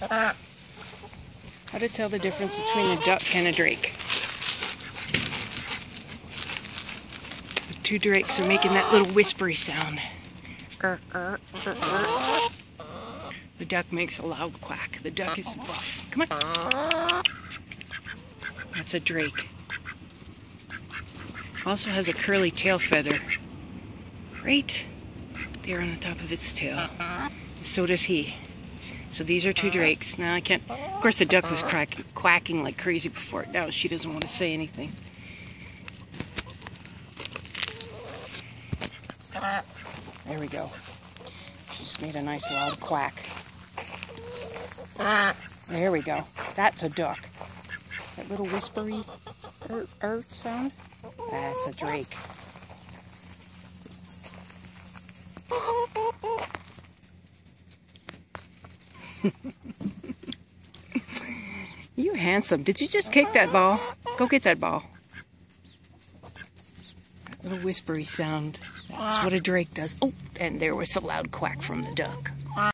How to tell the difference between a duck and a drake. The two drakes are making that little whispery sound. The duck makes a loud quack. The duck is buff. Come on. That's a drake. Also has a curly tail feather. Right there on the top of its tail. So does he. So these are two drakes. Now I can't. Of course, the duck was crack, quacking like crazy before. Now she doesn't want to say anything. There we go. She just made a nice loud quack. There we go. That's a duck. That little whispery er, er sound. That's a drake. you handsome. Did you just kick that ball? Go get that ball. That little whispery sound. That's what a drake does. Oh, and there was a loud quack from the duck.